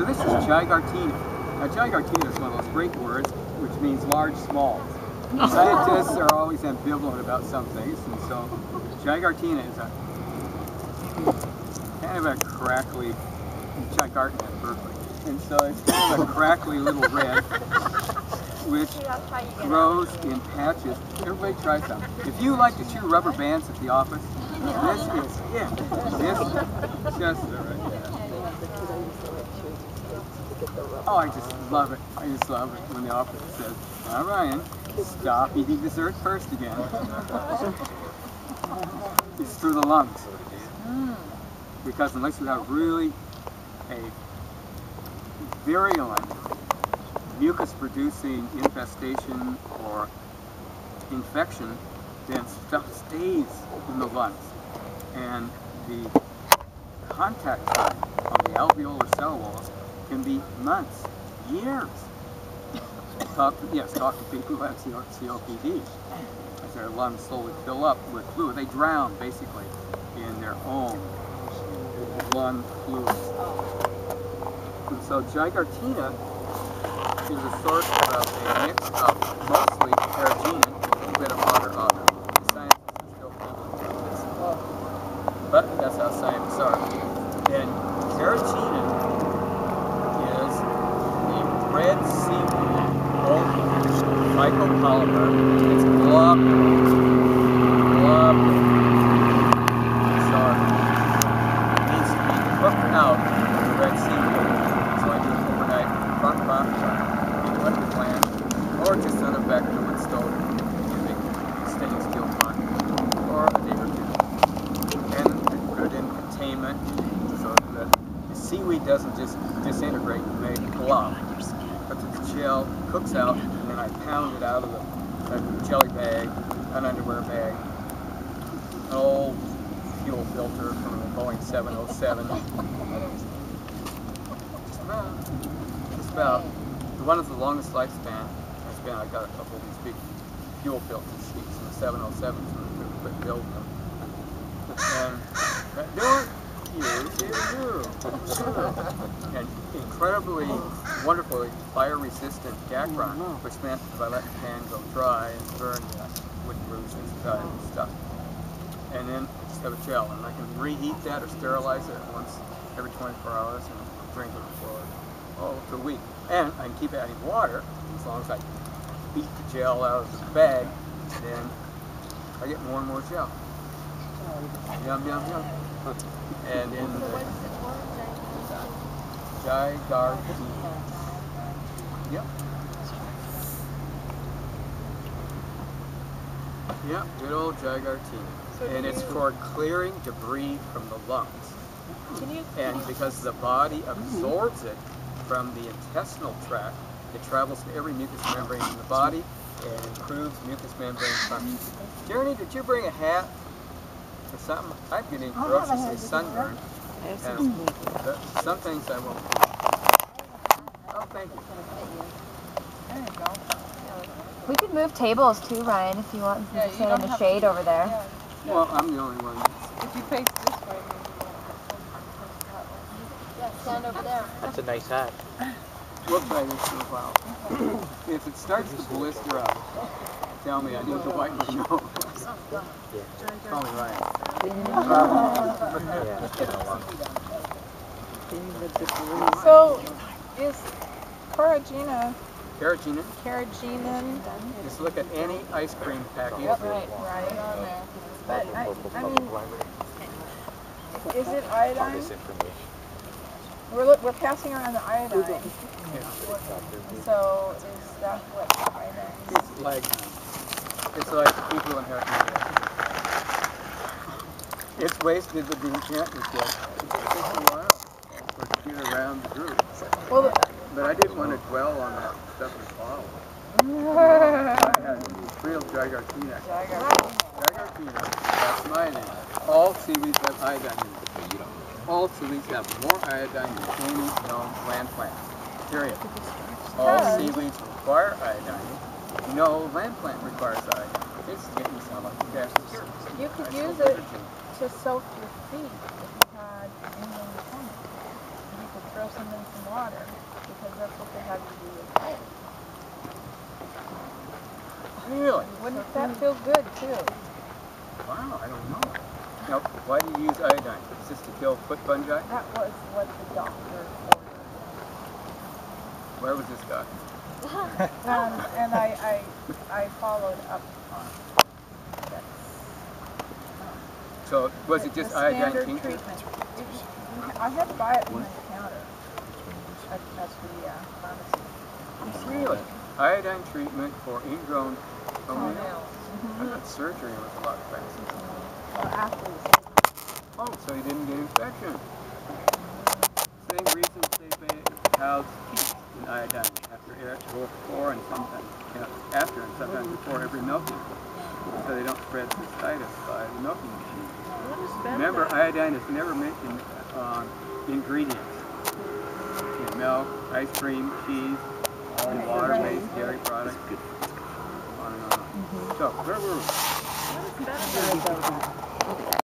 So this is gigartina. Now gigartina is one of those great words which means large small. Scientists are always ambivalent about some things, and so gigartina is a kind of a crackly gigartina at Berkeley. And so it's kind of a crackly little red which grows in patches. Everybody try some. If you like to chew rubber bands at the office, this is it. This just Oh, I just love it. I just love it when the officer says, now Ryan, stop eating dessert first again. it's through the lungs. Because unless you have really a virulent mucus producing infestation or infection, then stuff stays in the lungs. And the contact time on the alveolar cell walls can be months, years. talk, yes, talk to people who have COPD. As their lungs slowly fill up with fluid, they drown basically in their own lung fluid. And so gigartina is a source of a mix of mostly carrageenan, a little bit of water off. The scientists are still figuring this. But that's how scientists are. And carrageenan is the red seaweed only phycopolymer. It's globular. Globular. So it needs to be cooked out the red seaweed. So I do it overnight front box in the liquid plant or just on a vector wood stove using stainless steel pot or a day or two. And put it in containment so that the seaweed doesn't just disintegrate and make glop. Gel cooks out and then I pound it out of the, jelly bag, an underwear bag, an old fuel filter from a Boeing 707 about, just about, the one with the longest lifespan. Has been, I got a couple of these big fuel filter seats in the 707s when we quit building them. And don't it And incredibly, wonderfully fire-resistant Dacron, which meant if I let the pan go dry and burn, it wouldn't lose its stuff. And then I just have a gel, and I can reheat that or sterilize it once every 24 hours and drink it for oh, for a week. And I can keep adding water as long as I beat the gel out of the bag, then I get more and more gel. Yum, yum, yum. And in the Gigartina. Yep. Yep, good old Gigartina. And it's for clearing debris from the lungs. And because the body absorbs it from the intestinal tract, it travels to every mucous membrane in the body and improves mucous membrane function. Jeremy, did you bring a hat or something? I'm getting ferociously sunburned. And the, some things I won't. Oh, thank you. There you go. We could move tables too, Ryan, if you want. Yeah, to you sit in the shade to- over there. Yeah. Well, I'm the only one. If you face this way, maybe Yeah, stand over there. That's a nice hat. We'll try this for a while. If it starts to blister up, tell me I need to wipe my nose. Call me Ryan. Yeah, it's been a long So, is carrageenan, Carrageenan, carrageenan, just look at any ice cream package. right, right on there. But I, I mean, is it iodine? This information. We're, look- we're passing around the iodine. Yeah. So is that what iodine is? It's like, it's like people inherit It's wasted to be intent with it. It takes a while for to get around the group. Well, But I didn't want to dwell on that stuff in bottle. I had real Gigartina. Gigartina, that's my name. All seaweeds have iodine in them. All seaweeds have more iodine than any known land plant. Period. All seaweeds require iodine. No land plant requires iodine. It's getting sound like a gas. You could use it to soak your feet if you had England coming. You could throw some in some water, because that's what they have to do with ice. Really? Wouldn't that feel good too? Wow, I don't know. Now, why do you use iodine? Is this to kill foot fungi? That was what the doctor ordered. Where was this guy? Um, and I, I, I followed up on that. So was it just iodine tincture? treatment. I had to buy it behind the counter at, at the uh, pharmacy. Really? Iodine treatment for ingrown toenails? Toenails. I thought surgery was a lot faster. Well, after the Oh, so he didn't get infection. Same reason they bathe cows' teeth in iodine after or before and sometimes you know, after and sometimes before every milking, so they don't spread cystitis by the milking machine. Remember, iodine is never mentioned on ingredients. In milk, ice cream, cheese, all water-based dairy products, on and on. So where were we?